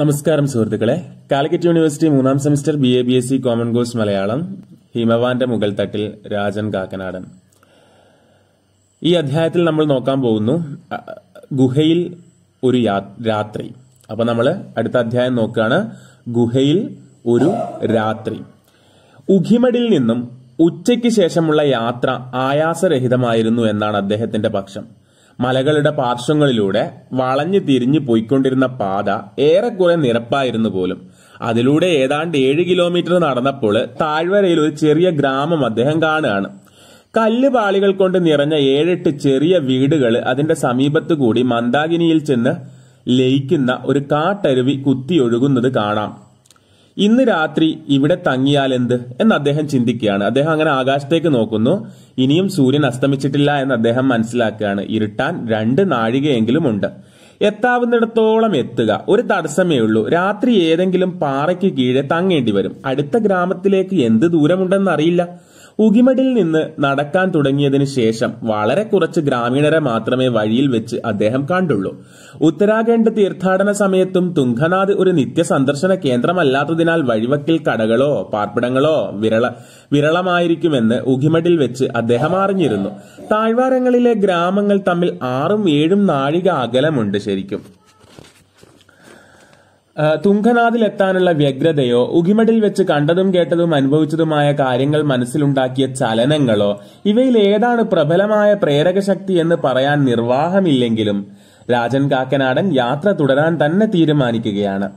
നമസ്കാരം സുഹൃത്തുക്കളെ. Calicut university മൂന്നാം semester B A B S C common course Malayalam ഹിമവാന്റെ മുകൾ തട്ടിൽ രാജൻ കാക്കനാടൻ. ഈ അധ്യായത്തിൽ നമ്മൾ നോക്കാൻ പോകുന്നു ഗുഹയിൽ ഒരു രാത്രി. അപ്പൊ നമ്മൾ അടുത്ത അധ്യായം നോക്കുകയാണ് ഗുഹയിൽ ഒരു രാത്രി. ഉഖിമടിൽ നിന്നും ഉച്ചയ്ക്ക് ശേഷമുള്ള യാത്ര ആയാസരഹിതമായിരുന്നു എന്നാണ് അദ്ദേഹത്തിന്റെ പക്ഷം. മലകളുടെ പാർശ്വങ്ങളിലൂടെ വളഞ്ഞു തിരിഞ്ഞു പോയിക്കൊണ്ടിരുന്ന പാത ഏറെക്കുറെ നിരപ്പായിരുന്നു പോലും. അതിലൂടെ ഏതാണ്ട് ഏഴ് കിലോമീറ്റർ നടന്നപ്പോൾ താഴ്വരയിൽ ഒരു ചെറിയ ഗ്രാമം അദ്ദേഹം കാണുകയാണ്. കല്ല് പാളികൾ കൊണ്ട് നിറഞ്ഞ ഏഴെട്ട് ചെറിയ വീടുകൾ അതിന്റെ സമീപത്തു കൂടി മന്ദാകിനിയിൽ ചെന്ന് ലയിക്കുന്ന ഒരു കാട്ടരുവി കുത്തിയൊഴുകുന്നത് കാണാം. ഇന്ന് രാത്രി ഇവിടെ തങ്ങിയാൽ എന്ത് എന്ന് അദ്ദേഹം ചിന്തിക്കുകയാണ്. അദ്ദേഹം അങ്ങനെ ആകാശത്തേക്ക് നോക്കുന്നു. ഇനിയും സൂര്യൻ അസ്തമിച്ചിട്ടില്ല എന്ന് അദ്ദേഹം മനസ്സിലാക്കുകയാണ്. ഇരുട്ടാൻ രണ്ട് നാഴികയെങ്കിലും ഉണ്ട് എത്താവുന്നിടത്തോളം എത്തുക. ഒരു തടസ്സമേ ഉള്ളൂ. രാത്രി ഏതെങ്കിലും പാറയ്ക്ക് കീഴെ തങ്ങേണ്ടി വരും. അടുത്ത ഗ്രാമത്തിലേക്ക് എന്ത് ദൂരമുണ്ടെന്ന് അറിയില്ല. ഉകിമടിൽ നിന്ന് നടക്കാൻ തുടങ്ങിയതിനു ശേഷം വളരെ കുറച്ച് ഗ്രാമീണരെ മാത്രമേ വഴിയിൽ വെച്ച് അദ്ദേഹം കണ്ടുള്ളൂ. ഉത്തരാഖണ്ഡ് തീർത്ഥാടന സമയത്തും തുംഗനാഥ് ഒരു നിത്യ സന്ദർശന കേന്ദ്രമല്ലാത്തതിനാൽ വഴിവക്കിൽ കടകളോ പാർപ്പിടങ്ങളോ വിരള വിരളമായിരിക്കുമെന്ന് ഉഗിമഡിൽ വെച്ച് അദ്ദേഹം അറിഞ്ഞിരുന്നു. താഴ്വാരങ്ങളിലെ ഗ്രാമങ്ങൾ തമ്മിൽ ആറും ഏഴും നാഴിക അകലമുണ്ട് ശരിക്കും. എത്താനുള്ള വ്യഗ്രതയോ ഉകിമടിൽ വെച്ച് കണ്ടതും കേട്ടതും അനുഭവിച്ചതുമായ കാര്യങ്ങൾ മനസ്സിലുണ്ടാക്കിയ ചലനങ്ങളോ ഇവയിൽ ഏതാണ് പ്രബലമായ പ്രേരകശക്തി എന്ന് പറയാൻ നിർവാഹമില്ലെങ്കിലും രാജൻ കാക്കനാടൻ യാത്ര തുടരാൻ തന്നെ തീരുമാനിക്കുകയാണ്.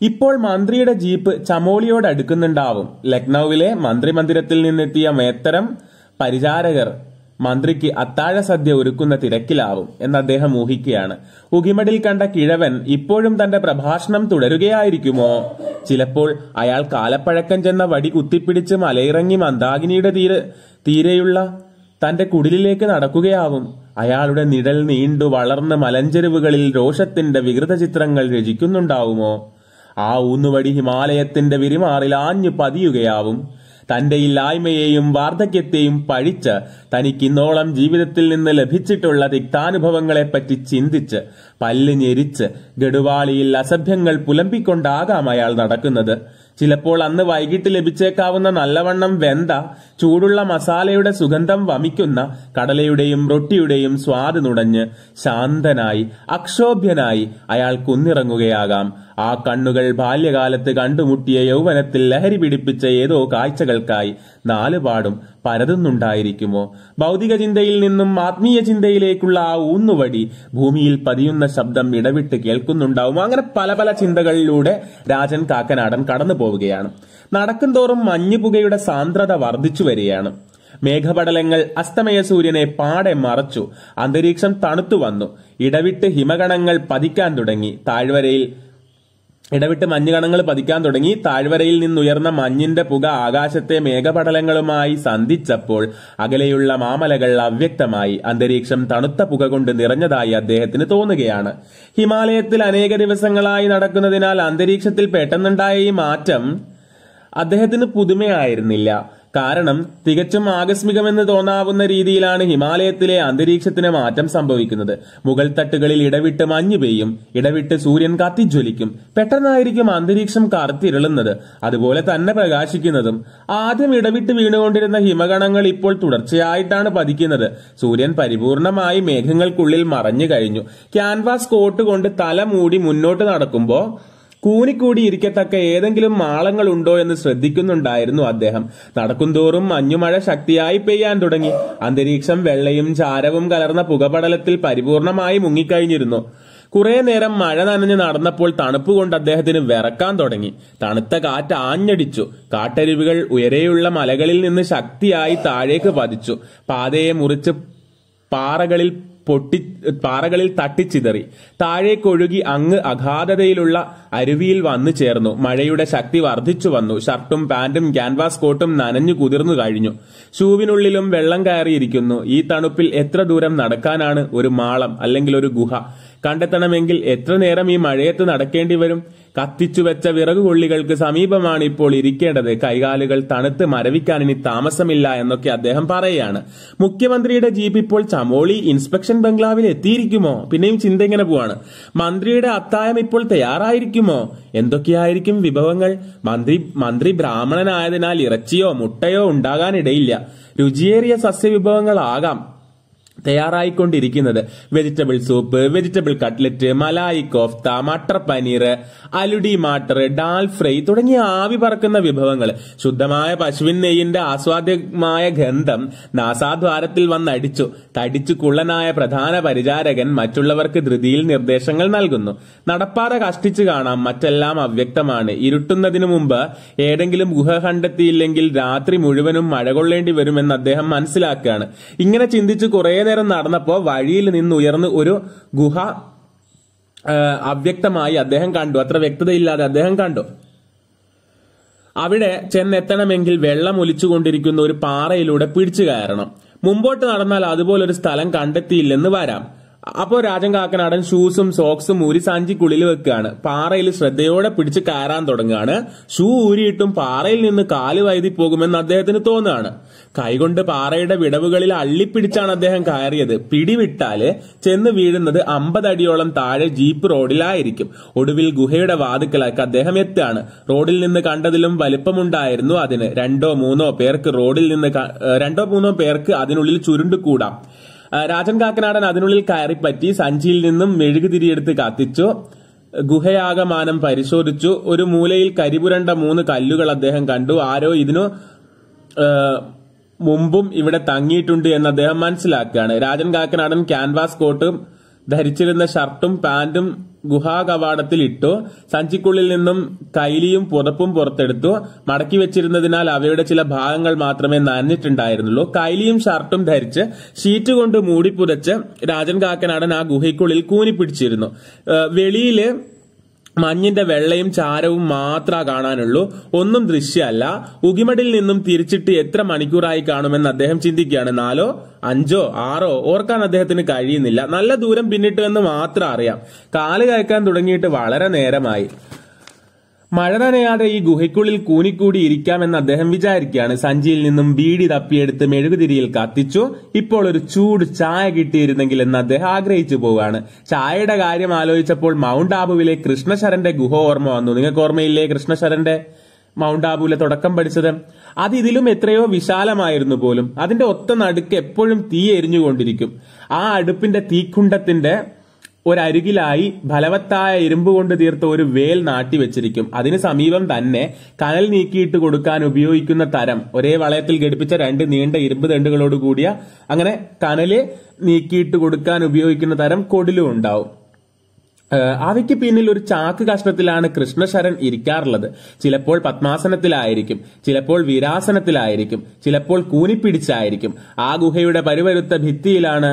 ഇപ്പോൾ മന്ത്രിയുടെ ജീപ്പ് ചമോളിയോട് അടുക്കുന്നുണ്ടാവും. ലക്നൌവിലെ മന്ത്രിമന്ദിരത്തിൽ നിന്നെത്തിയ മേത്തരം പരിചാരകർ മന്ത്രിക്ക് അത്താഴ സദ്യ ഒരുക്കുന്ന തിരക്കിലാവും എന്ന് അദ്ദേഹം ഊഹിക്കുകയാണ്. ഉകിമടിൽ കണ്ട കിഴവൻ ഇപ്പോഴും തന്റെ പ്രഭാഷണം തുടരുകയായിരിക്കുമോ? ചിലപ്പോൾ അയാൾ കാലപ്പഴക്കം ചെന്ന വടി കുത്തിപ്പിടിച്ച് മലയിറങ്ങി മന്ദാകിനിയുടെ തീരെ തീരെയുള്ള തന്റെ കുടിലിലേക്ക് നടക്കുകയാവും. അയാളുടെ നിഴൽ നീണ്ടു വളർന്ന് മലഞ്ചെരുവുകളിൽ രോഷത്തിന്റെ വികൃത ചിത്രങ്ങൾ രചിക്കുന്നുണ്ടാവുമോ? ആ ഊന്നുവടി ഹിമാലയത്തിന്റെ വിരിമാറിൽ ആഞ്ഞു പതിയുകയാവും. തന്റെ ഇല്ലായ്മയെയും വാർദ്ധക്യത്തെയും പഴിച്ച് തനിക്കിന്നോളം ജീവിതത്തിൽ നിന്ന് ലഭിച്ചിട്ടുള്ള തിക്താനുഭവങ്ങളെപ്പറ്റി ചിന്തിച്ച് പല്ല് ഞെരിച്ച് ഗഡുവാളിയിൽ അസഭ്യങ്ങൾ പുലമ്പിക്കൊണ്ടാകാം അയാൾ നടക്കുന്നത്. ചിലപ്പോൾ അന്ന് വൈകിട്ട് ലഭിച്ചേക്കാവുന്ന നല്ലവണ്ണം വെന്ത ചൂടുള്ള മസാലയുടെ സുഗന്ധം വമിക്കുന്ന കടലയുടെയും റൊട്ടിയുടെയും സ്വാദ് നുടഞ്ഞ് ശാന്തനായി അക്ഷോഭ്യനായി അയാൾ കുന്നിറങ്ങുകയാകാം. ആ കണ്ണുകൾ ബാല്യകാലത്ത് കണ്ടുമുട്ടിയ യൗവനത്തിൽ ലഹരി പിടിപ്പിച്ച ഏതോ കാഴ്ചകൾക്കായി നാലുപാടും പരതുന്നുണ്ടായിരിക്കുമോ? ഭൗതിക ചിന്തയിൽ നിന്നും ആത്മീയ ചിന്തയിലേക്കുള്ള ആ ഊന്നുവടി ഭൂമിയിൽ പതിയുന്ന ശബ്ദം ഇടവിട്ട് കേൾക്കുന്നുണ്ടാവും അങ്ങനെ പല പല ചിന്തകളിലൂടെ രാജൻ കാക്കനാടൻ കടന്നു പോവുകയാണ് നടക്കുംതോറും മഞ്ഞുപുകയുടെ സാന്ദ്രത വർദ്ധിച്ചു വരികയാണ്. മേഘപടലങ്ങൾ അസ്തമയ സൂര്യനെ പാടെ മറച്ചു. അന്തരീക്ഷം തണുത്തു വന്നു. ഇടവിട്ട് ഹിമഗണങ്ങൾ പതിക്കാൻ തുടങ്ങി. താഴ്വരയിൽ ഇടവിട്ട് മഞ്ഞുകണങ്ങൾ പതിക്കാൻ തുടങ്ങി താഴ്വരയിൽ നിന്നുയർന്ന മഞ്ഞിന്റെ പുക ആകാശത്തെ മേഘപടലങ്ങളുമായി സന്ധിച്ചപ്പോൾ അകലെയുള്ള മാമലകൾ അവ്യക്തമായി അന്തരീക്ഷം തണുത്ത പുക കൊണ്ട് നിറഞ്ഞതായി അദ്ദേഹത്തിന് തോന്നുകയാണ്. ഹിമാലയത്തിൽ അനേക ദിവസങ്ങളായി നടക്കുന്നതിനാൽ അന്തരീക്ഷത്തിൽ പെട്ടെന്നുണ്ടായ ഈ മാറ്റം അദ്ദേഹത്തിന് പുതുമയായിരുന്നില്ല. കാരണം തികച്ചും ആകസ്മികമെന്ന് തോന്നാവുന്ന രീതിയിലാണ് ഹിമാലയത്തിലെ അന്തരീക്ഷത്തിന് മാറ്റം സംഭവിക്കുന്നത്. മുകൾ തട്ടുകളിൽ ഇടവിട്ട് മഞ്ഞ് പെയ്യും ഇടവിട്ട് സൂര്യൻ കത്തിജ്വലിക്കും. പെട്ടെന്നായിരിക്കും അന്തരീക്ഷം കറുത്തിരുളുന്നത്. അതുപോലെ തന്നെ പ്രകാശിക്കുന്നതും. ആദ്യം ഇടവിട്ട് വീണുകൊണ്ടിരുന്ന ഹിമഗണങ്ങൾ ഇപ്പോൾ തുടർച്ചയായിട്ടാണ് പതിക്കുന്നത്. സൂര്യൻ പരിപൂർണമായി മേഘങ്ങൾക്കുള്ളിൽ മറഞ്ഞു കഴിഞ്ഞു. ക്യാൻവാസ് കോട്ട് കൊണ്ട് തല മൂടി മുന്നോട്ട് നടക്കുമ്പോൾ കൂനിക്കൂടി ഇരിക്കത്തക്ക ഏതെങ്കിലും മാളങ്ങൾ ഉണ്ടോ എന്ന് ശ്രദ്ധിക്കുന്നുണ്ടായിരുന്നു അദ്ദേഹം. നടക്കുംതോറും മഞ്ഞുമഴ ശക്തിയായി പെയ്യാൻ തുടങ്ങി. അന്തരീക്ഷം വെള്ളയും ചാരവും കലർന്ന പുകപടലത്തിൽ പരിപൂർണമായി മുങ്ങിക്കഴിഞ്ഞിരുന്നു. കുറെ നേരം മഴ നനഞ്ഞു നടന്നപ്പോൾ തണുപ്പ് കൊണ്ട് അദ്ദേഹത്തിന് വിറക്കാൻ തുടങ്ങി. തണുത്ത കാറ്റ് ആഞ്ഞടിച്ചു. കാട്ടരുവികൾ ഉയരെയുള്ള മലകളിൽ നിന്ന് ശക്തിയായി താഴേക്ക് പതിച്ചു. പാതയെ മുറിച്ച് പാറകളിൽ പൊട്ടി പാറകളിൽ തട്ടിച്ചിതറി. താഴേക്കൊഴുകി അങ്ങ് അഗാധതയിലുള്ള അരുവിയിൽ വന്നു ചേർന്നു. മഴയുടെ ശക്തി വർദ്ധിച്ചു വന്നു. ഷർട്ടും പാന്റും ക്യാൻവാസ് കോട്ടും നനഞ്ഞു കുതിർന്നു കഴിഞ്ഞു. ഷൂവിനുള്ളിലും വെള്ളം കയറിയിരിക്കുന്നു. ഈ തണുപ്പിൽ എത്ര ദൂരം നടക്കാനാണ് ഒരു മാളം അല്ലെങ്കിൽ ഒരു ഗുഹ? കണ്ടെത്തണമെങ്കിൽ എത്ര നേരം ഈ മഴയത്ത് നടക്കേണ്ടി വരും? കത്തിച്ചു വെച്ച വിറകുകൊള്ളികൾക്ക് സമീപമാണ് ഇപ്പോൾ ഇരിക്കേണ്ടത്. കൈകാലുകൾ തണുത്ത് മരവിക്കാൻ ഇനി താമസമില്ല എന്നൊക്കെ അദ്ദേഹം പറയുകയാണ് മുഖ്യമന്ത്രിയുടെ ജീപ്പ് ഇപ്പോൾ ചമോളി ഇൻസ്പെക്ഷൻ ബംഗ്ലാവിൽ എത്തിയിരിക്കുമോ? പിന്നെയും ചിന്ത ഇങ്ങനെ പോവാണ്. മന്ത്രിയുടെ അത്തായം ഇപ്പോൾ തയ്യാറായിരിക്കുമോ? എന്തൊക്കെയായിരിക്കും വിഭവങ്ങൾ? മന്ത്രി മന്ത്രി ബ്രാഹ്മണനായതിനാൽ ഇറച്ചിയോ മുട്ടയോ ഉണ്ടാകാനിടയില്ല. രുചിയേറിയ സസ്യവിഭവങ്ങളാകാം. തയ്യാറായിക്കൊണ്ടിരിക്കുന്നത്. Vegetable soup vegetable cutlet malai kofta matar paneer അലുടി matar dal fry തുടങ്ങിയ ആവി പറക്കുന്ന വിഭവങ്ങൾ. ശുദ്ധമായ പശുവിൻ നെയ്യിന്റെ ആസ്വാദ്യമായ ഗന്ധം നാസാദ്വാരത്തിൽ വന്നടിച്ചു തടിച്ചു കുള്ളനായ പ്രധാന പരിചാരകൻ മറ്റുള്ളവർക്ക് ധൃതിയിൽ നിർദ്ദേശങ്ങൾ നൽകുന്നു. നടപ്പാത കഷ്ടിച്ചു കാണാം. മറ്റെല്ലാം അവ്യക്തമാണ്. ഇരുട്ടുന്നതിനു മുമ്പ് ഏതെങ്കിലും ഗുഹ കണ്ടെത്തിയില്ലെങ്കിൽ രാത്രി മുഴുവനും മഴ കൊള്ളേണ്ടി വരുമെന്ന് അദ്ദേഹം മനസ്സിലാക്കുകയാണ്. ഇങ്ങനെ ചിന്തിച്ച് കുറേ നേരം നടന്നപ്പോ വഴിയിൽ നിന്ന് ഉയർന്ന് ഒരു ഗുഹ അവ്യക്തമായി അദ്ദേഹം കണ്ടു. അത്ര വ്യക്തതയില്ലാതെ അദ്ദേഹം കണ്ടു. അവിടെ ചെന്നെത്തണമെങ്കിൽ വെള്ളം ഒലിച്ചുകൊണ്ടിരിക്കുന്ന ഒരു പാറയിലൂടെ പിടിച്ചു കയറണം. മുമ്പോട്ട് നടന്നാൽ അതുപോലൊരു സ്ഥലം കണ്ടെത്തിയില്ലെന്ന് വരാം. അപ്പോ രാജൻ കാക്കനാടൻ ഷൂസും സോക്സും ഊരി സഞ്ചിക്കുള്ളിൽ വെക്കുകയാണ്. പാറയിൽ ശ്രദ്ധയോടെ പിടിച്ച് കയറാൻ തുടങ്ങുകയാണ്. ഷൂ ഊരിയിട്ടും പാറയിൽ നിന്ന് കാൽ വൈതി പോകുമെന്ന് അദ്ദേഹത്തിന് തോന്നുകയാണ്. കൈകൊണ്ട് പാറയുടെ വിടവുകളിൽ അള്ളിപ്പിടിച്ചാണ് അദ്ദേഹം കയറിയത്. പിടിവിട്ടാൽ ചെന്ന് വീഴുന്നത് അമ്പതടിയോളം താഴെ ജീപ്പ് റോഡിലായിരിക്കും. ഒടുവിൽ ഗുഹയുടെ വാതുക്കലേക്ക് അദ്ദേഹം എത്തുകയാണ്. റോഡിൽ നിന്ന് കണ്ടതിലും വലിപ്പമുണ്ടായിരുന്നു അതിന്. രണ്ടോ മൂന്നോ പേർക്ക് റോഡിൽ നിന്ന് രണ്ടോ മൂന്നോ പേർക്ക് അതിനുള്ളിൽ ചുരുണ്ടുകൂടാം രാജൻ കാക്കനാടൻ അതിനുള്ളിൽ കയറിപ്പറ്റി സഞ്ചിയിൽ നിന്നും മെഴുകുതിരിയെടുത്ത് കത്തിച്ചു. ഗുഹയാകമാനം പരിശോധിച്ചു. ഒരു മൂലയിൽ കരിപുരണ്ട മൂന്ന് കല്ലുകൾ അദ്ദേഹം കണ്ടു. ആരോ ഇതിനു മുമ്പും ഇവിടെ തങ്ങിയിട്ടുണ്ട് എന്ന് അദ്ദേഹം മനസ്സിലാക്കുകയാണ്. രാജൻ കാക്കനാടൻ ക്യാൻവാസ് കോട്ടും ധരിച്ചിരുന്ന ഷർട്ടും പാന്റും ഗുഹാ കവാടത്തിൽ ഇട്ടു സഞ്ചിക്കുള്ളിൽ നിന്നും കൈലിയും പുതപ്പും പുറത്തെടുത്തു. മടക്കി വെച്ചിരുന്നതിനാൽ അവയുടെ ചില ഭാഗങ്ങൾ മാത്രമേ നനഞ്ഞിട്ടുണ്ടായിരുന്നുള്ളൂ. കൈലിയും ഷർട്ടും ധരിച്ച് ഷീറ്റ് കൊണ്ട് മൂടി പുതച്ച് രാജൻ കാക്കനാടൻ ആ ഗുഹയ്ക്കുള്ളിൽ കൂനിപ്പിടിച്ചിരുന്നു. വെളിയിൽ മഞ്ഞിന്റെ വെള്ളയും ചാരവും മാത്രമേ കാണാനുള്ളൂ. ഒന്നും ദൃശ്യമല്ല. ഉകിമടിൽ നിന്നും തിരിച്ചിട്ട് എത്ര മണിക്കൂറായി കാണുമെന്ന് അദ്ദേഹം ചിന്തിക്കുകയാണ്. നാലോ അഞ്ചോ ആറോ ഓർക്കാൻ അദ്ദേഹത്തിന് കഴിയുന്നില്ല. നല്ല ദൂരം പിന്നിട്ടു എന്ന് മാത്രം അറിയാം. കാൽ കയക്കാൻ തുടങ്ങിയിട്ട് വളരെ നേരമായി. മഴ നനയാതെ ഈ ഗുഹയ്ക്കുള്ളിൽ കൂനിക്കൂടി ഇരിക്കാമെന്ന് അദ്ദേഹം വിചാരിക്കുകയാണ്. സഞ്ചിയിൽ നിന്നും ബീഡി തപ്പിയെടുത്ത് മെഴുകുതിരിയിൽ കത്തിച്ചു. ഇപ്പോൾ ഒരു ചൂട് ചായ കിട്ടിയിരുന്നെങ്കിൽ എന്ന് അദ്ദേഹം ആഗ്രഹിച്ചു പോവുകയാണ്. ചായയുടെ കാര്യം ആലോചിച്ചപ്പോൾ മൗണ്ട് ആബുവിലെ കൃഷ്ണശരന്റെ ഗുഹ ഓർമ്മ വന്നു. നിങ്ങൾക്ക് ഓർമ്മയില്ലേ കൃഷ്ണശരന്റെ മൗണ്ട് ആബുവിലെ തുടക്കം പഠിച്ചത്? അത് ഇതിലും എത്രയോ വിശാലമായിരുന്നു പോലും. അതിന്റെ ഒത്ത നടുക്ക് എപ്പോഴും തീ എരിഞ്ഞുകൊണ്ടിരിക്കും. ആ അടുപ്പിന്റെ തീക്കുണ്ടത്തിന്റെ ഒരരികിലായി ഫലവത്തായ ഇരുമ്പ് കൊണ്ട് തീർത്ത ഒരു വേൽ നാട്ടി വെച്ചിരിക്കും. അതിന് സമീപം തന്നെ കനൽ നീക്കിയിട്ട് കൊടുക്കാൻ ഉപയോഗിക്കുന്ന തരം ഒരേ വളയത്തിൽ ഘടിപ്പിച്ച രണ്ട് നീണ്ട ഇരുമ്പ് ദണ്ടുകളോട് കൂടിയ അങ്ങനെ കനൽ നീക്കിയിട്ട് കൊടുക്കാൻ ഉപയോഗിക്കുന്ന തരം കൊടിലും ഉണ്ടാവും. അവയ്ക്ക് പിന്നിൽ ഒരു ചാക്ക് കഷ്ണത്തിലാണ് കൃഷ്ണശരൻ ഇരിക്കാറുള്ളത്. ചിലപ്പോൾ പത്മാസനത്തിലായിരിക്കും ചിലപ്പോൾ വിരാസനത്തിലായിരിക്കും ചിലപ്പോൾ കൂനിപ്പിടിച്ചായിരിക്കും. ആ ഗുഹയുടെ പരിവരുത്ത ഭിത്തിയിലാണ്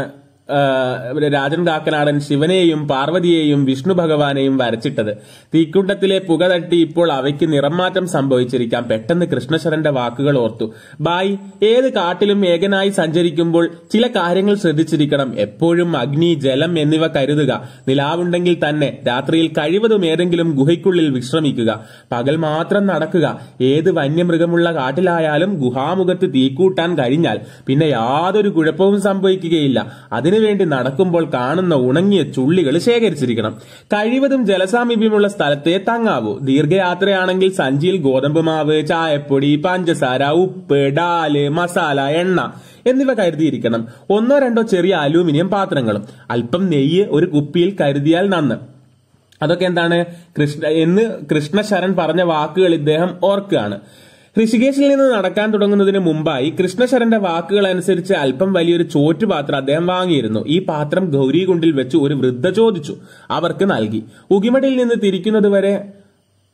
കാക്കനാടൻ ശിവനെയും പാർവതിയെയും വിഷ്ണു ഭഗവാനെയും വരച്ചിട്ടത്. തീക്കുണ്ടത്തിലെ പുക തട്ടി ഇപ്പോൾ അവയ്ക്ക് നിറംമാറ്റം സംഭവിച്ചിരിക്കാം. പെട്ടെന്ന് കൃഷ്ണശരന്റെ വാക്കുകൾ ഓർത്തു. ബായ് ഏത് കാട്ടിലും ഏകനായി സഞ്ചരിക്കുമ്പോൾ ചില കാര്യങ്ങൾ ശ്രദ്ധിച്ചിരിക്കണം. എപ്പോഴും അഗ്നി ജലം എന്നിവ കരുതുക. നിലാവുണ്ടെങ്കിൽ തന്നെ രാത്രിയിൽ കഴിവതും ഏതെങ്കിലും ഗുഹയ്ക്കുള്ളിൽ വിശ്രമിക്കുക. പകൽ മാത്രം നടക്കുക. ഏത് വന്യമൃഗമുള്ള കാട്ടിലായാലും ഗുഹാമുഖത്ത് തീക്കൂട്ടാൻ കഴിഞ്ഞാൽ പിന്നെ യാതൊരു കുഴപ്പവും സംഭവിക്കുകയില്ല. അതിനുവേണ്ടി നടക്കുമ്പോൾ കാണുന്ന ഉണങ്ങിയ ചുള്ളികൾ ശേഖരിച്ചിരിക്കണം. കഴിവതും ജലസാമീപ്യമുള്ള സ്ഥലത്തെ തങ്ങാവൂ. ദീർഘയാത്രയാണെങ്കിൽ സഞ്ചിയിൽ ഗോതമ്പ് മാവ് ചായപ്പൊടി പഞ്ചസാര ഉപ്പ് ഡാൽ മസാല എണ്ണ എന്നിവ കരുതിയിരിക്കണം. ഒന്നോ രണ്ടോ ചെറിയ അലൂമിനിയം പാത്രങ്ങളും. അല്പം നെയ്യ് ഒരു കുപ്പിയിൽ കരുതിയാൽ നന്ന്. അതൊക്കെ എന്താണ്? കൃഷ്ണ എന്ന് കൃഷ്ണശരൺ പറഞ്ഞ വാക്കുകൾ ഇദ്ദേഹം ഓർക്കുകയാണ്. ഋഷികേശിൽ നിന്ന് നടക്കാൻ തുടങ്ങുന്നതിന് മുമ്പായി കൃഷ്ണശരന്റെ വാക്കുകൾ അനുസരിച്ച് അല്പം വലിയൊരു ചോറ്റുപാത്രം അദ്ദേഹം വാങ്ങിയിരുന്നു. ഈ പാത്രം ഗൗരികുണ്ടിൽ വെച്ച് ഒരു വൃദ്ധ ചോദിച്ചു. അവർക്ക് നൽകി. ഉകിമടിയിൽ നിന്ന് തിരിക്കുന്നതുവരെ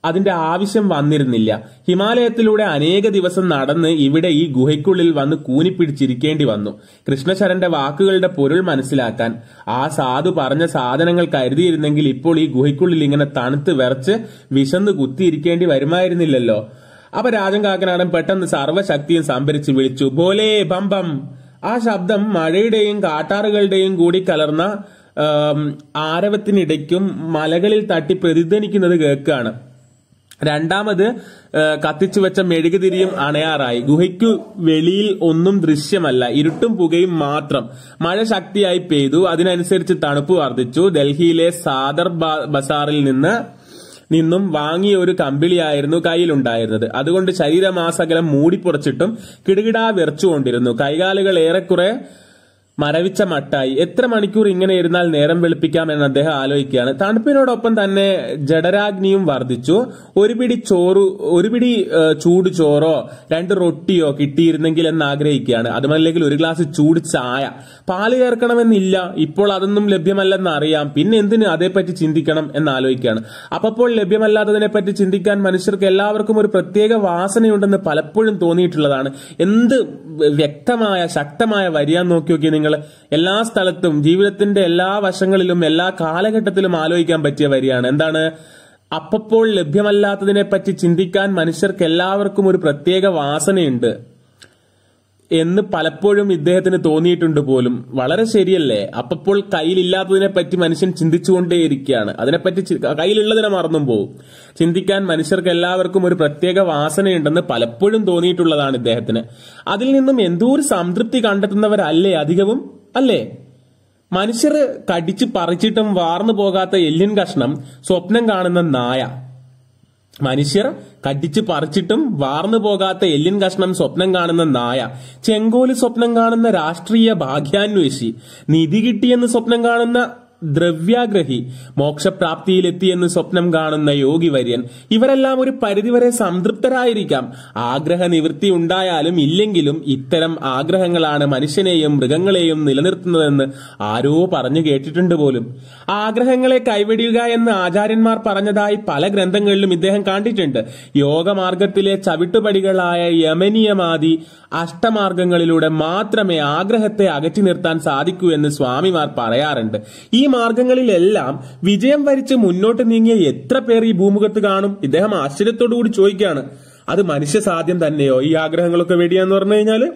അതിന്റെ ആവശ്യം വന്നിരുന്നില്ല. ഹിമാലയത്തിലൂടെ അനേക ദിവസം നടന്ന് ഇവിടെ ഈ ഗുഹയ്ക്കുള്ളിൽ വന്ന് കൂനിപ്പിടിച്ചിരിക്കേണ്ടി വന്നു. കൃഷ്ണശരന്റെ വാക്കുകളുടെ പൊരുൾ മനസ്സിലാക്കാൻ ആ സാധു പറഞ്ഞ സാധനങ്ങൾ കരുതിയിരുന്നെങ്കിൽ ഇപ്പോൾ ഈ ഗുഹയ്ക്കുള്ളിൽ ഇങ്ങനെ തണുത്ത് വിറച്ച് വിശന്ന് കുത്തിയിരിക്കേണ്ടി വരുമായിരുന്നില്ലല്ലോ. അപ്പൊ രാജൻ കാക്കനാടൻ പെട്ടെന്ന് സർവശക്തിയും സംഭരിച്ച് വിളിച്ചു ബോലേ ബം ബം. ആ ശബ്ദം മഴയുടെയും കാട്ടാറുകളുടെയും കൂടി കലർന്ന ആരവത്തിനിടയ്ക്കും മലകളിൽ തട്ടി പ്രതിധ്വനിക്കുന്നത് കേൾക്കുകയാണ്. രണ്ടാമത് കത്തിച്ചു വെച്ച മെഴുകുതിരിയും അണയാറായി. ഗുഹയ്ക്കു വെളിയിൽ ഒന്നും ദൃശ്യമല്ല ഇരുട്ടും പുകയും മാത്രം. മഴ ശക്തിയായി പെയ്തു അതിനനുസരിച്ച് തണുപ്പ് വർദ്ധിച്ചു. ഡൽഹിയിലെ സാദർ ബസാറിൽ നിന്ന് നിന്നും വാങ്ങിയ ഒരു കമ്പിളിയായിരുന്നു കയ്യിലുണ്ടായിരുന്നത്. അതുകൊണ്ട് ശരീരമാസകലം മൂടിപ്പുറച്ചിട്ടും കിടുകിടാ വിറച്ചുകൊണ്ടിരുന്നു. കൈകാലുകൾ ഏറെക്കുറെ മരവിച്ച മട്ടായി. എത്ര മണിക്കൂർ ഇങ്ങനെ ഇരുന്നാൽ നേരം വെളുപ്പിക്കാമെന്ന് അദ്ദേഹം ആലോചിക്കുകയാണ്. തണുപ്പിനോടൊപ്പം തന്നെ ജഡരാഗ്നിയും വർദ്ധിച്ചു. ഒരു പിടി ചോറ് ഒരു പിടി ചൂട് ചോറോ രണ്ട് റൊട്ടിയോ കിട്ടിയിരുന്നെങ്കിൽ എന്ന് ആഗ്രഹിക്കുകയാണ്. അതുമല്ലെങ്കിൽ ഒരു ഗ്ലാസ് ചൂട് ചായ. പാൽ ചേർക്കണമെന്നില്ല. ഇപ്പോൾ അതൊന്നും ലഭ്യമല്ലെന്ന് അറിയാം. പിന്നെ എന്തിന് അതേപ്പറ്റി ചിന്തിക്കണം എന്ന് ആലോചിക്കുകയാണ്. അപ്പോൾ ലഭ്യമല്ലാത്തതിനെ പറ്റി ചിന്തിക്കാൻ മനുഷ്യർക്ക് എല്ലാവർക്കും ഒരു പ്രത്യേക വാസനയുണ്ടെന്ന് പലപ്പോഴും തോന്നിയിട്ടുള്ളതാണ്. എന്ത് വ്യക്തമായ ശക്തമായ വരിയാൻ നോക്കി നോക്കി നിങ്ങൾ എല്ലാ സ്ഥലത്തും ജീവിതത്തിന്റെ എല്ലാ വശങ്ങളിലും എല്ലാ കാലഘട്ടത്തിലും ആലോചിക്കാൻ പറ്റിയ വരിയാണ്. എന്താണ്? അപ്പപ്പോൾ ലഭ്യമല്ലാത്തതിനെ പറ്റി ചിന്തിക്കാൻ മനുഷ്യർക്ക് എല്ലാവർക്കും ഒരു പ്രത്യേക വാസനയുണ്ട്. എന്ന് പലപ്പോഴും ഇദ്ദേഹത്തിന് തോന്നിയിട്ടുണ്ട് പോലും. വളരെ ശരിയല്ലേ? അപ്പോൾ കയ്യിലില്ലാത്തതിനെ പറ്റി മനുഷ്യൻ ചിന്തിച്ചുകൊണ്ടേയിരിക്കുകയാണ്. അതിനെപ്പറ്റി കയ്യിലുള്ളതിനെ മറന്നും പോകും ചിന്തിക്കാൻ മനുഷ്യർക്ക് എല്ലാവർക്കും ഒരു പ്രത്യേക വാസനയുണ്ടെന്ന് പലപ്പോഴും തോന്നിയിട്ടുള്ളതാണ് ഇദ്ദേഹത്തിന്. അതിൽ നിന്നും എന്തോ ഒരു സംതൃപ്തി കണ്ടെത്തുന്നവരല്ലേ അധികവും? അല്ലേ? മനുഷ്യർ കടിച്ചു പറിച്ചിട്ടും വാർന്നു പോകാത്ത എല്ലിൻ കഷ്ണം സ്വപ്നം കാണുന്ന നായ. മനുഷ്യർ കടിച്ചു പറിച്ചിട്ടും വാർന്നു പോകാത്ത എല്ലിൻ കഷ്ണം സ്വപ്നം കാണുന്ന നായ ചെങ്കോൽ സ്വപ്നം കാണുന്ന രാഷ്ട്രീയ ഭാഗ്യാന്വേഷി നിധി കിട്ടിയെന്ന് സ്വപ്നം കാണുന്ന ദ്രവ്യാഗ്രഹി മോക്ഷപ്രാപ്തിയിലെത്തിയെന്ന് സ്വപ്നം കാണുന്ന യോഗി വര്യൻ ഇവരെല്ലാം ഒരു പരിധിവരെ സംതൃപ്തരായിരിക്കാം. ആഗ്രഹ നിവൃത്തി ഉണ്ടായാലും ഇല്ലെങ്കിലും ഇത്തരം ആഗ്രഹങ്ങളാണ് മനുഷ്യനെയും മൃഗങ്ങളെയും നിലനിർത്തുന്നതെന്ന് ആരോ പറഞ്ഞു കേട്ടിട്ടുണ്ട് പോലും. ആഗ്രഹങ്ങളെ കൈവെടിയുക എന്ന് ആചാര്യന്മാർ പറഞ്ഞതായി പല ഗ്രന്ഥങ്ങളിലും ഇദ്ദേഹം കണ്ടിട്ടുണ്ട്. യോഗമാർഗത്തിലെ ചവിട്ടുപടികളായ യമനീയമാതി അഷ്ടമാർഗങ്ങളിലൂടെ മാത്രമേ ആഗ്രഹത്തെ അകറ്റി നിർത്താൻ സാധിക്കൂ എന്ന് സ്വാമിമാർ പറയാറുണ്ട്. ഈ മാർഗങ്ങളിലെല്ലാം വിജയം വരിച്ച് മുന്നോട്ട് നീങ്ങിയ എത്ര പേർ ഈ ഭൂമുഖത്ത് കാണും? ഇദ്ദേഹം ആശ്ചര്യത്തോടു കൂടി ചോദിക്കുകയാണ്. അത് മനുഷ്യ സാധ്യം തന്നെയോ? ഈ ആഗ്രഹങ്ങളൊക്കെ വെടിയാന്ന് പറഞ്ഞു കഴിഞ്ഞാൽ?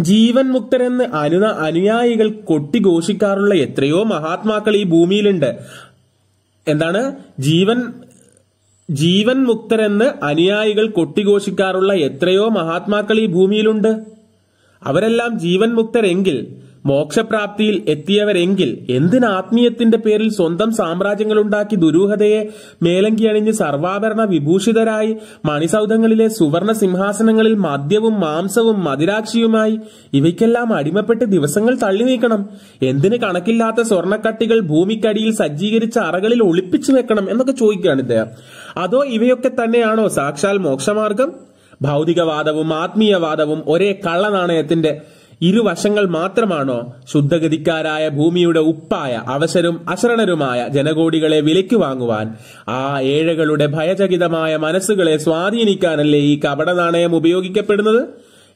ജീവൻ മുക്തരെന്ന് അനു അനുയായികൾ കൊട്ടിഘോഷിക്കാറുള്ള എത്രയോ മഹാത്മാക്കൾ ഈ ഭൂമിയിലുണ്ട്. എന്താണ്? ജീവൻ ജീവൻ മുക്തരെന്ന് അനുയായികൾ കൊട്ടിഘോഷിക്കാറുള്ള എത്രയോ മഹാത്മാക്കൾ ഈ ഭൂമിയിലുണ്ട്. അവരെല്ലാം ജീവൻ മുക്തരെങ്കിൽ മോക്ഷപ്രാപ്തിയിൽ എത്തിയവരെങ്കിൽ എന്തിന് ആത്മീയത്തിന്റെ പേരിൽ സ്വന്തം സാമ്രാജ്യങ്ങളുണ്ടാക്കി ദുരൂഹതയെ മേലങ്കി അണിഞ്ഞ് സർവാഭരണ വിഭൂഷിതരായി മണിസൗധങ്ങളിലെ സുവർണ സിംഹാസനങ്ങളിൽ മദ്യവും മാംസവും മതിരാക്ഷിയുമായി ഇവയ്ക്കെല്ലാം അടിമപ്പെട്ട് ദിവസങ്ങൾ തള്ളി നീക്കണം. എന്തിന് കണക്കില്ലാത്ത സ്വർണക്കട്ടികൾ ഭൂമിക്കടിയിൽ സജ്ജീകരിച്ച അറകളിൽ ഒളിപ്പിച്ചു വെക്കണം എന്നൊക്കെ ചോദിക്കുകയാണ് ഇദ്ദേഹം. അതോ ഇവയൊക്കെ തന്നെയാണോ സാക്ഷാൽ മോക്ഷമാർഗം? ഭൗതികവാദവും ആത്മീയവാദവും ഒരേ കള്ളനാണയത്തിന്റെ ഇരുവശങ്ങൾ മാത്രമാണോ ശുദ്ധഗതിക്കാരായ ഭൂമിയുടെ ഉപ്പായ അവസരും അശരണരുമായ ജനകോടികളെ വിലയ്ക്ക് വാങ്ങുവാൻ? ആ ഏഴകളുടെ ഭയചകിതമായ മനസ്സുകളെ സ്വാധീനിക്കാനല്ലേ ഈ കപട നാണയം ഉപയോഗിക്കപ്പെടുന്നത്?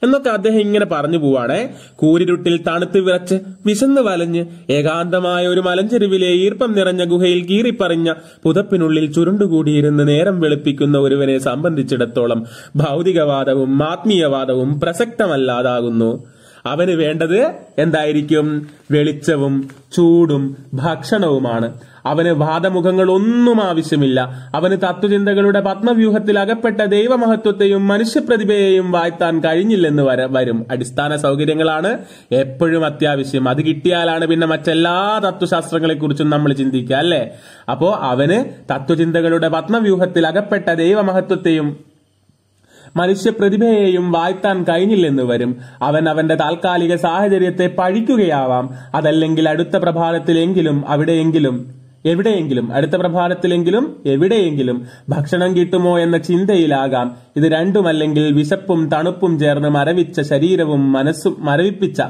എന്നൊക്കെ അദ്ദേഹം ഇങ്ങനെ പറഞ്ഞു പോവാണേ. കൂരിരുട്ടിൽ തണുത്ത് വിറച്ച് വിശന്ന് വലഞ്ഞ് ഏകാന്തമായ ഒരു മലഞ്ചെരുവിലെ ഈർപ്പം നിറഞ്ഞ ഗുഹയിൽ കീറിപ്പറിഞ്ഞ പുതപ്പിനുള്ളിൽ ചുരുണ്ടുകൂടിയിരുന്ന് നേരം വെളുപ്പിക്കുന്ന ഒരുവനെ സംബന്ധിച്ചിടത്തോളം ഭൗതികവാദവും ആത്മീയവാദവും പ്രസക്തമല്ലാതാകുന്നു. അവന് വേണ്ടത് എന്തായിരിക്കും? വെളിച്ചവും ചൂടും ഭക്ഷണവുമാണ്. അവന് വാദമുഖങ്ങൾ ഒന്നും ആവശ്യമില്ല. അവന് തത്വചിന്തകളുടെ പത്മവ്യൂഹത്തിൽ അകപ്പെട്ട ദൈവമഹത്വത്തെയും മനുഷ്യപ്രതിഭയെയും വാഴ്ത്താൻ കഴിഞ്ഞില്ലെന്ന് വര വരും. അടിസ്ഥാന സൗകര്യങ്ങളാണ് എപ്പോഴും അത്യാവശ്യം. അത് കിട്ടിയാലാണ് പിന്നെ മറ്റെല്ലാ തത്വശാസ്ത്രങ്ങളെ കുറിച്ചും നമ്മൾ ചിന്തിക്കുക അല്ലെ? അപ്പോ അവന് തത്വചിന്തകളുടെ പത്മവ്യൂഹത്തിൽ അകപ്പെട്ട ദൈവമഹത്വത്തെയും മനുഷ്യപ്രതിഭയെയും വാഴ്ത്താൻ കഴിഞ്ഞില്ലെന്ന് വരും. അവൻ അവന്റെ താൽക്കാലിക സാഹചര്യത്തെ പഴിക്കുകയാവാം. അതല്ലെങ്കിൽ അടുത്ത പ്രഭാതത്തിലെങ്കിലും അവിടെയെങ്കിലും എവിടെയെങ്കിലും അടുത്ത പ്രഭാതത്തിലെങ്കിലും എവിടെയെങ്കിലും ഭക്ഷണം കിട്ടുമോ എന്ന ചിന്തയിലാകാം. ഇത് രണ്ടുമല്ലെങ്കിൽ വിശപ്പും തണുപ്പും ചേർന്ന് മരവിച്ച ശരീരവും മനസ്സും മരവിപ്പിച്ച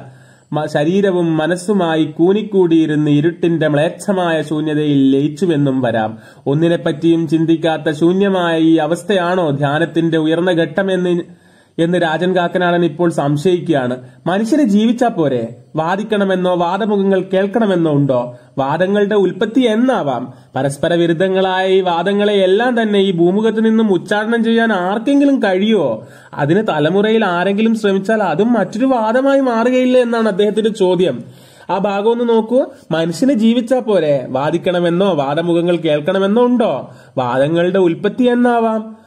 ശരീരവും മനസ്സുമായി കൂനിക്കൂടിയിരുന്ന് ഇരുട്ടിന്റെ മ്ലേച്ഛമായ ശൂന്യതയിൽ ലയിച്ചുവെന്നും വരാം. ഒന്നിനെപ്പറ്റിയും ചിന്തിക്കാത്ത ശൂന്യമായ ഈ അവസ്ഥയാണോ ധ്യാനത്തിന്റെ ഉയർന്ന ഘട്ടമെന്ന് എന്ന് രാജൻ കാക്കനാടൻ ഇപ്പോൾ സംശയിക്കുകയാണ്. മനുഷ്യന് ജീവിച്ചാ പോരെ? വാദിക്കണമെന്നോ വാദമുഖങ്ങൾ കേൾക്കണമെന്നോ ഉണ്ടോ? വാദങ്ങളുടെ ഉൽപ്പത്തി എന്നാവാം. പരസ്പര വിരുദ്ധങ്ങളായ ഈ വാദങ്ങളെ എല്ലാം തന്നെ ഈ ഭൂമുഖത്ത് നിന്നും ഉച്ചാരണം ചെയ്യാൻ ആർക്കെങ്കിലും കഴിയുമോ അതിന് തലമുറയിൽ ആരെങ്കിലും ശ്രമിച്ചാൽ അതും മറ്റൊരു വാദമായി മാറുകയില്ല എന്നാണ് അദ്ദേഹത്തിന്റെ ചോദ്യം. ആ ഭാഗം ഒന്ന് നോക്കൂ. മനുഷ്യന് ജീവിച്ചാ പോരെ? വാദിക്കണമെന്നോ വാദമുഖങ്ങൾ കേൾക്കണമെന്നോ ഉണ്ടോ? വാദങ്ങളുടെ ഉൽപ്പത്തി എന്നാവാം.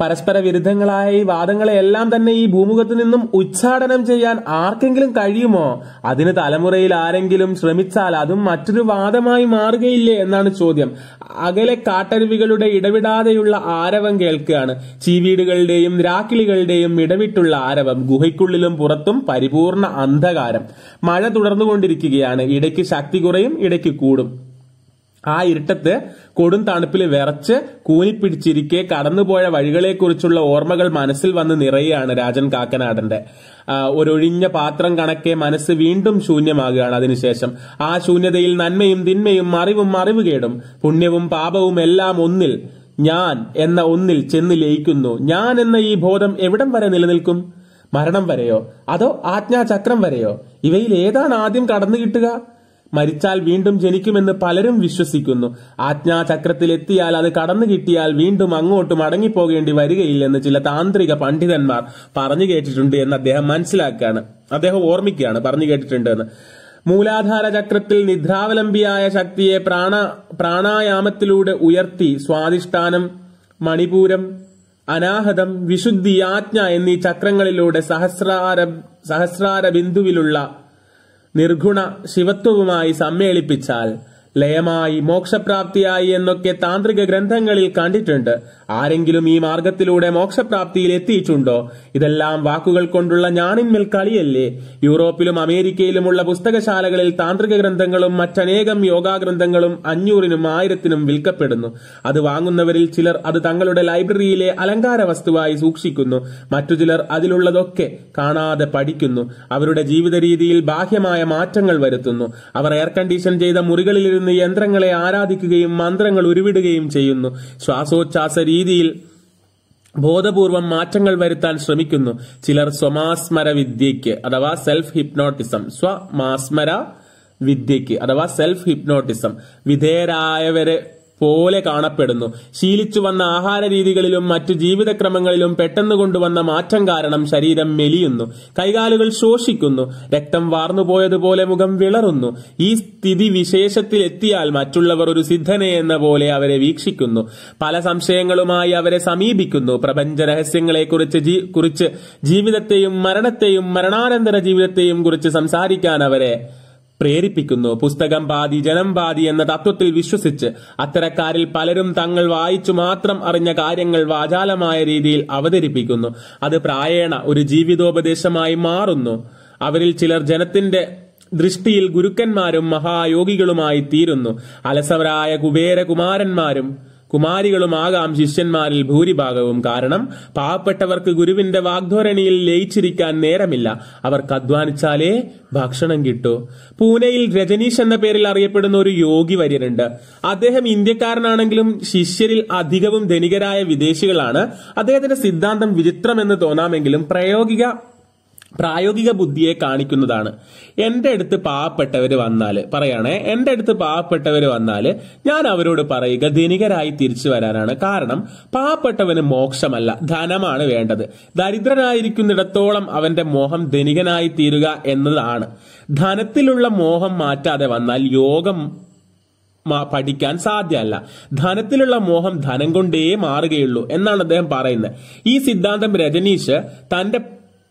പരസ്പര വിരുദ്ധങ്ങളായ ഈ വാദങ്ങളെ എല്ലാം തന്നെ ഈ ഭൂമുഖത്ത് നിന്നും ഉച്ചാടനം ചെയ്യാൻ ആർക്കെങ്കിലും കഴിയുമോ? അതിന് തലമുറയിൽ ആരെങ്കിലും ശ്രമിച്ചാൽ അതും മറ്റൊരു വാദമായി മാറുകയില്ലേ എന്നാണ് ചോദ്യം. അകലെ കാട്ടരുവികളുടെ ഇടവിടാതെയുള്ള ആരവം കേൾക്കുകയാണ്. ചീവീടുകളുടെയും രാക്കിളികളുടെയും ഇടവിട്ടുള്ള ആരവം ഗുഹയ്ക്കുള്ളിലും പുറത്തും പരിപൂർണ അന്ധകാരം. മഴ തുടർന്നുകൊണ്ടിരിക്കുകയാണ്. ഇടയ്ക്ക് ശക്തി കുറയും ഇടയ്ക്ക് കൂടും. ആ ഇരുട്ടത്ത് കൊടും തണുപ്പിൽ വിറച്ച് കൂനിപ്പിടിച്ചിരിക്കെ കടന്നുപോയ വഴികളെക്കുറിച്ചുള്ള ഓർമ്മകൾ മനസ്സിൽ വന്ന് നിറയുകയാണ് രാജൻ കാക്കനാടന്റെ. ഒരൊഴിഞ്ഞ പാത്രം കണക്കെ മനസ്സ് വീണ്ടും ശൂന്യമാകുകയാണ് അതിനുശേഷം. ആ ശൂന്യതയിൽ നന്മയും തിന്മയും അറിവും അറിവുകേടും പുണ്യവും പാപവും എല്ലാം ഒന്നിൽ ഞാൻ എന്ന ഒന്നിൽ ചെന്ന് ലയിക്കുന്നു. ഞാൻ എന്ന ഈ ബോധം എവിടം വരെ നിലനിൽക്കും? മരണം വരെയോ? അതോ ആജ്ഞാചക്രം വരെയോ? ഇവയിൽ ഏതാണ് ആദ്യം കടന്നു കിട്ടുക? മരിച്ചാൽ വീണ്ടും ജനിക്കുമെന്ന് പലരും വിശ്വസിക്കുന്നു. ആജ്ഞാചക്രത്തിൽ എത്തിയാൽ അത് കടന്നു കിട്ടിയാൽ വീണ്ടും അങ്ങോട്ട് മടങ്ങിപ്പോകേണ്ടി വരികയില്ലെന്ന് ചില താന്ത്രിക പണ്ഡിതന്മാർ പറഞ്ഞു കേട്ടിട്ടുണ്ട് എന്ന് അദ്ദേഹം മനസ്സിലാക്കുകയാണ്. അദ്ദേഹം ഓർമ്മിക്കുകയാണ് പറഞ്ഞു കേട്ടിട്ടുണ്ട് എന്ന് മൂലാധാര ചക്രത്തിൽ നിദ്രാവലംബിയായ ശക്തിയെ പ്രാണ പ്രാണായാമത്തിലൂടെ ഉയർത്തി സ്വാധിഷ്ഠാനം മണിപൂരം അനാഹതം വിശുദ്ധി ആജ്ഞ എന്നീ ചക്രങ്ങളിലൂടെ സഹസ്രാര സഹസ്രാര ബിന്ദുവിലുള്ള നിർഗുണ ശിവത്വവുമായി സമ്മേളിപ്പിച്ചാൽ ലയമായി മോക്ഷപ്രാപ്തിയായി എന്നൊക്കെ താന്ത്രിക ഗ്രന്ഥങ്ങളിൽ കണ്ടിട്ടുണ്ട്. ആരെങ്കിലും ഈ മാർഗത്തിലൂടെ മോക്ഷപ്രാപ്തിയിൽ എത്തിയിട്ടുണ്ടോ? ഇതെല്ലാം വാക്കുകൾ കൊണ്ടുള്ള ഞാനിന്മേൽ കളിയല്ലേ? യൂറോപ്പിലും അമേരിക്കയിലുമുള്ള പുസ്തകശാലകളിൽ താന്ത്രിക ഗ്രന്ഥങ്ങളും മറ്റനേകം യോഗാ ഗ്രന്ഥങ്ങളും അഞ്ഞൂറിനും ആയിരത്തിനും വിൽക്കപ്പെടുന്നു. അത് വാങ്ങുന്നവരിൽ ചിലർ അത് തങ്ങളുടെ ലൈബ്രറിയിലെ അലങ്കാര വസ്തുവായി സൂക്ഷിക്കുന്നു. മറ്റു ചിലർ അതിലുള്ളതൊക്കെ കാണാതെ പഠിക്കുന്നു. അവരുടെ ജീവിത രീതിയിൽ ബാഹ്യമായ മാറ്റങ്ങൾ വരുത്തുന്നു. അവർ എയർ കണ്ടീഷൻ ചെയ്ത മുറികളിലിരുന്ന് യന്ത്രങ്ങളെ ആരാധിക്കുകയും മന്ത്രങ്ങൾ ഉരുവിടുകയും ചെയ്യുന്നു. ശ്വാസോച്ഛ്വാസ രീതിയിൽ ബോധപൂർവം മാറ്റങ്ങൾ വരുത്താൻ ശ്രമിക്കുന്നു. ചിലർ സ്വമാസ്മര വിദ്യയ്ക്ക് അഥവാ സെൽഫ് ഹിപ്നോട്ടിസം സ്വമാസ്മര വിദ്യയ്ക്ക് അഥവാ സെൽഫ് ഹിപ്നോട്ടിസം വിധേയരായവരെ പോലെ കാണപ്പെടുന്നു. ശീലിച്ചു വന്ന ആഹാര രീതികളിലും മറ്റു ജീവിതക്രമങ്ങളിലും പെട്ടെന്ന് കൊണ്ടുവന്ന മാറ്റം കാരണം ശരീരം മെലിയുന്നു. കൈകാലുകൾ ശോഷിക്കുന്നു. രക്തം വാർന്നുപോയതുപോലെ മുഖം വിളറുന്നു. ഈ സ്ഥിതി വിശേഷത്തിൽ എത്തിയാൽ മറ്റുള്ളവർ ഒരു സിദ്ധനെ എന്ന പോലെ അവരെ വീക്ഷിക്കുന്നു. പല സംശയങ്ങളുമായി അവരെ സമീപിക്കുന്നു. പ്രപഞ്ച രഹസ്യങ്ങളെ കുറിച്ച് കുറിച്ച് ജീവിതത്തെയും മരണത്തെയും മരണാനന്തര ജീവിതത്തെയും കുറിച്ച് സംസാരിക്കാൻ അവരെ പ്രേരിപ്പിക്കുന്നു. പുസ്തകം ബാധി ജനം ബാധി എന്ന തത്വത്തിൽ വിശ്വസിച്ച് അത്തരക്കാരിൽ പലരും തങ്ങൾ വായിച്ചു മാത്രം അറിഞ്ഞ കാര്യങ്ങൾ വാചാലമായ രീതിയിൽ അവതരിപ്പിക്കുന്നു. അത് പ്രായേണ ഒരു ജീവിതോപദേശമായി മാറുന്നു. അവരിൽ ചിലർ ജനത്തിന്റെ ദൃഷ്ടിയിൽ ഗുരുക്കന്മാരും മഹായോഗികളുമായി തീരുന്നു. അലസവരായ കുബേരകുമാരന്മാരും കുമാരികളുമാകാം ശിഷ്യന്മാരിൽ ഭൂരിഭാഗവും. കാരണം പാവപ്പെട്ടവർക്ക് ഗുരുവിന്റെ വാഗ്ധോരണിയിൽ ലയിച്ചിരിക്കാൻ നേരമില്ല. അവർക്ക് അധ്വാനിച്ചാലേ ഭക്ഷണം കിട്ടൂ. പൂനെയിൽ രജനീഷ് എന്ന പേരിൽ അറിയപ്പെടുന്ന ഒരു യോഗി വര്യനുണ്ട് അദ്ദേഹം ഇന്ത്യക്കാരനാണെങ്കിലും ശിഷ്യരിൽ അധികവും ധനികരായ വിദേശികളാണ്. അദ്ദേഹത്തിന്റെ സിദ്ധാന്തം വിചിത്രമെന്ന് തോന്നാമെങ്കിലും പ്രായോഗിക പ്രായോഗിക ബുദ്ധിയെ കാണിക്കുന്നതാണ്. എന്റെ അടുത്ത് പാവപ്പെട്ടവർ വന്നാൽ പറയണേ. എന്റെ അടുത്ത് പാവപ്പെട്ടവർ വന്നാൽ ഞാൻ അവരോട് പറയുക ധനികരായി തിരിച്ചു വരാനാണ് കാരണം പാവപ്പെട്ടവന് മോക്ഷമല്ല ധനമാണ് വേണ്ടത്. ദരിദ്രനായിരിക്കുന്നിടത്തോളം അവന്റെ മോഹം ധനികനായി തീരുക എന്നതാണ്. ധനത്തിലുള്ള മോഹം മാറ്റാതെ വന്നാൽ യോഗം പഠിക്കാൻ സാധ്യമല്ല. ധനത്തിലുള്ള മോഹം ധനം കൊണ്ടേ മാറുകയുള്ളൂ എന്നാണ് അദ്ദേഹം പറയുന്നത്. ഈ സിദ്ധാന്തം രജനീഷ് തന്റെ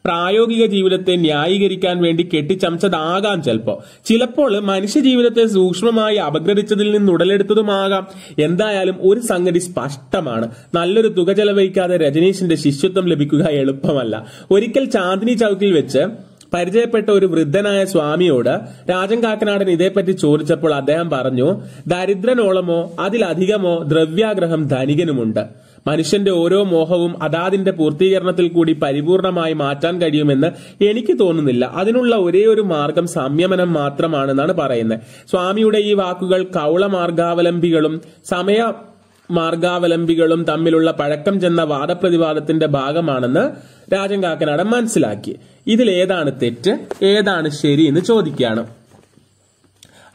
പ്രായോഗിക ജീവിതത്തെ ന്യായീകരിക്കാൻ വേണ്ടി കെട്ടിച്ചമച്ചതാകാം ചിലപ്പോ. ചിലപ്പോൾ മനുഷ്യ ജീവിതത്തെ സൂക്ഷ്മമായി അപഗ്രഥിച്ചതിൽ നിന്ന് ഉടലെടുത്തതുമാകാം. എന്തായാലും ഒരു സംഗതി സ്പഷ്ടമാണ്. നല്ലൊരു തുക ചെലവഴിക്കാതെ രജനീഷിന്റെ ശിഷ്യത്വം ലഭിക്കുക എളുപ്പമല്ല. ഒരിക്കൽ ചാന്ദിനി ചൌക്കിൽ വെച്ച് പരിചയപ്പെട്ട ഒരു വൃദ്ധനായ സ്വാമിയോട് രാജൻ കാക്കനാടൻ ഇതേപ്പറ്റി ചോദിച്ചപ്പോൾ അദ്ദേഹം പറഞ്ഞു ദരിദ്രനോളമോ അതിലധികമോ ദ്രവ്യാഗ്രഹം ധനികനുമുണ്ട്. മനുഷ്യന്റെ ഓരോ മോഹവും അതാതിന്റെ പൂർത്തീകരണത്തിൽ കൂടി പരിപൂർണമായി മാറ്റാൻ കഴിയുമെന്ന് എനിക്ക് തോന്നുന്നില്ല. അതിനുള്ള ഒരേ ഒരു മാർഗം സംയമനം മാത്രമാണെന്നാണ് പറയുന്നത്. സ്വാമിയുടെ ഈ വാക്കുകൾ കൗളമാർഗാവലംബികളും സമയ മാർഗാവലംബികളും തമ്മിലുള്ള പഴക്കം ചെന്ന വാദപ്രതിവാദത്തിന്റെ ഭാഗമാണെന്ന് രാജൻ കാക്കനാടൻ മനസ്സിലാക്കി. ഇതിൽ ഏതാണ് തെറ്റ് ഏതാണ് ശരി എന്ന് ചോദിക്കുകയാണ്.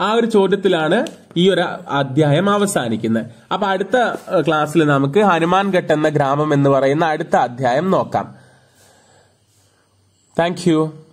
ആ ഒരു ചോദ്യത്തിലാണ് ഈ ഒരു അധ്യായം അവസാനിക്കുന്നത്. അപ്പൊ അടുത്ത ക്ലാസ്സിൽ നമുക്ക് ഹനുമാൻഘട്ട് എന്ന ഗ്രാമം എന്ന് പറയുന്ന അടുത്ത അധ്യായം നോക്കാം. താങ്ക്